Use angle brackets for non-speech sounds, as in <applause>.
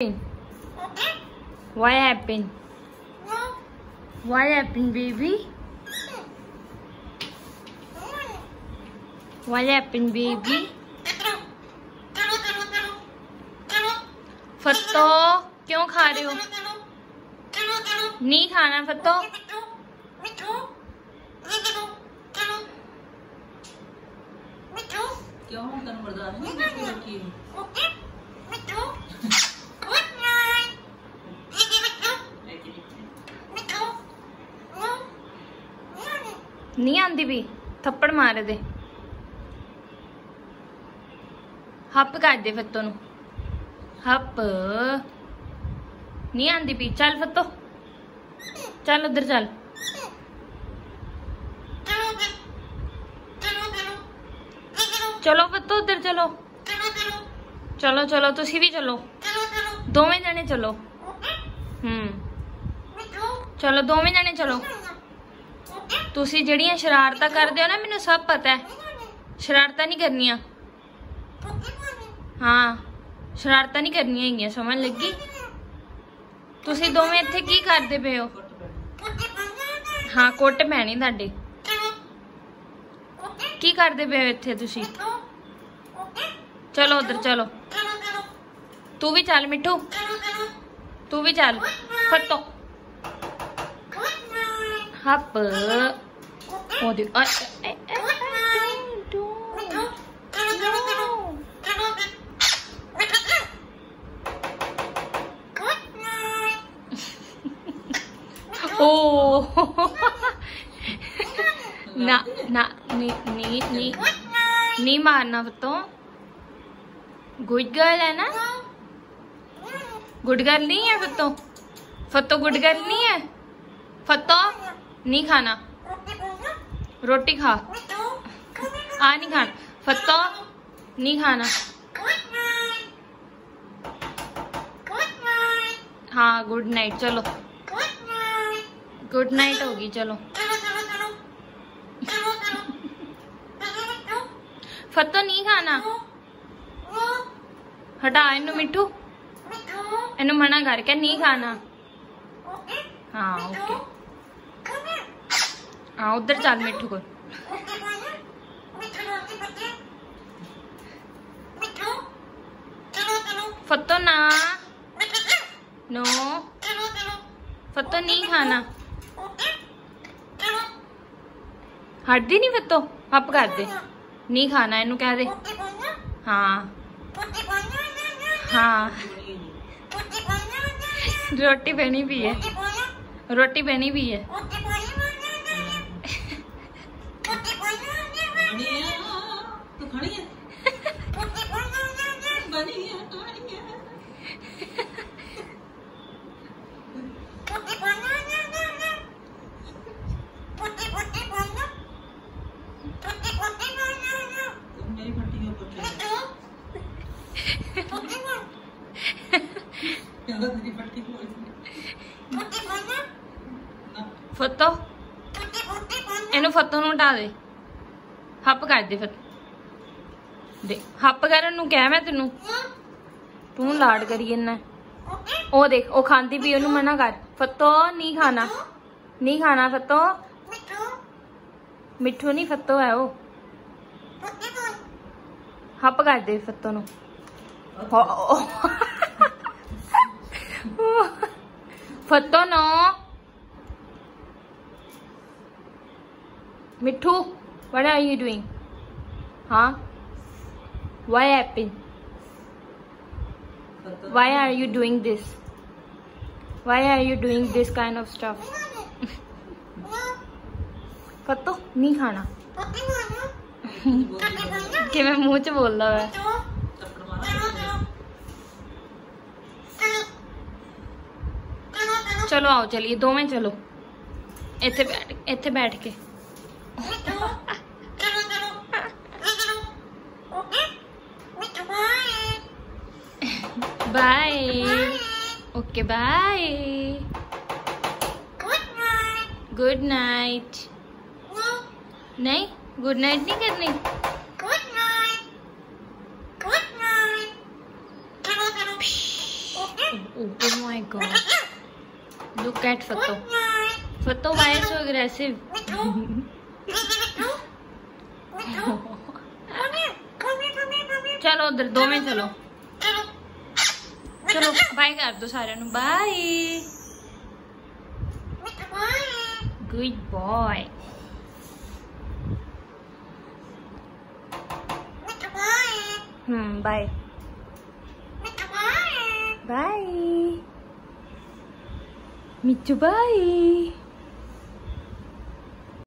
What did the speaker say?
What happened? What happened, baby? What happened, baby? फत्तो क्यों खा रहे हो नहीं खाना फत्तो क्यों हम बर्दाश्त नहीं करती रखी नहीं आंदी भी थप्पड़ मारे दे हप कर दे फत्तो नु हप नहीं आंदी भी चल फत्तो चल उधर चल चलो फत्तो उधर चलो चलो चलो तुसी भी चलो दोवें जने चलो हम्म चलो दोवें जने चलो ਤੁਸੀਂ ਜਿਹੜੀਆਂ ਸ਼ਰਾਰਤਾਂ ਕਰਦੇ ਹੋ ਨਾ, ਮੈਨੂੰ ਸਭ ਪਤਾ ਹੈ। ਸ਼ਰਾਰਤਾਂ ਨਹੀਂ ਕਰਨੀਆਂ। ਹਾਂ, ਸ਼ਰਾਰਤਾਂ ਨਹੀਂ ਕਰਨੀਆਂ ਹੈਗੀਆਂ, ਸਮਝ ਲੱਗੀ? ਤੁਸੀਂ ਦੋਵੇਂ ਇੱਥੇ ਕੀ ਕਰਦੇ ਪਏ ਹੋ? ਹਾਂ, ਕੁੱਟ ਪੈਣੀ ਤੁਹਾਡੇ। ਕੀ ਕਰਦੇ ਪਏ ਹੋ ਇੱਥੇ ਤੁਸੀਂ? ਚਲੋ ਉਧਰ, ਚਲੋ। ਤੂੰ ਵੀ ਚੱਲ, ਮਿੱਠੂ। ਤੂੰ ਵੀ ਚੱਲ। HP. Oh, What did I? eh I, I don't. oh. <laughs> na na ni ni ni ni मारना बताओ good girl है na good girl नहीं है फतो फतो good girl नहीं है फतो नहीं खाना। रोटी खा। आ, नहीं खाना। फतो नहीं खाना। हाँ गुड नाइट चलो। गुड नाइट होगी, चलो। फतो नहीं खाना। हटा इन मिठू। इन मना करके नहीं खाना? हाँ ओके हाँ उधर चल मिठू को। फतो ना। नो। फतो नहीं खाना। हटदी नहीं फतो हप कर दे। नहीं खाना इनू कह दे। हाँ। हाँ। रोटी बनी भी है। रोटी बनी भी है। ਤੂੰ ਇਹਨੂੰ ਫਤੋ ਨੂੰ ਹਟਾ ਦੇ। ਹੱਪ ਕਰ ਦੇ ਫਤੋ। ਦੇ ਹੱਪ ਕਰਨ ਨੂੰ ਕਹਿ ਮੈਂ ਤੈਨੂੰ। ਤੂੰ ਲਾਡ ਕਰੀ ਜੰਨਾ ਉਹ ਦੇਖ, ਉਹ ਖਾਂਦੀ ਵੀ ਉਹਨੂੰ ਮਨਾ ਕਰ। ਫਤੋ ਨਹੀਂ ਖਾਣਾ। ਨਹੀਂ ਖਾਣਾ ਫਤੋ ਮਿੱਠੂ ਨਹੀਂ ਫੱਤੋ ਹੈ ਉਹ। ਹੱਪ ਕਰ ਦੇ ਫਤੋ ਨੂੰ। ਹੋ- ਫਤੋ ਨੋ। Mithu, what are you doing? huh Why happened? Why are you doing this? Why are you doing this kind of stuff? कतो नहीं खाना कि मैं मुँह च बोल रहा है चलो आओ चलिए दो में चलो इतने बैठ इतने बैठ के bye okay bye good night नहीं गुड नाइट नहीं करनी। Good good night night my चलो उधर दो में चलो। ਚਲੋ ਬਾਏ ਕਰ ਦੋ ਸਾਰਿਆਂ ਨੂੰ bye good boy hmm bye bye Mithu bye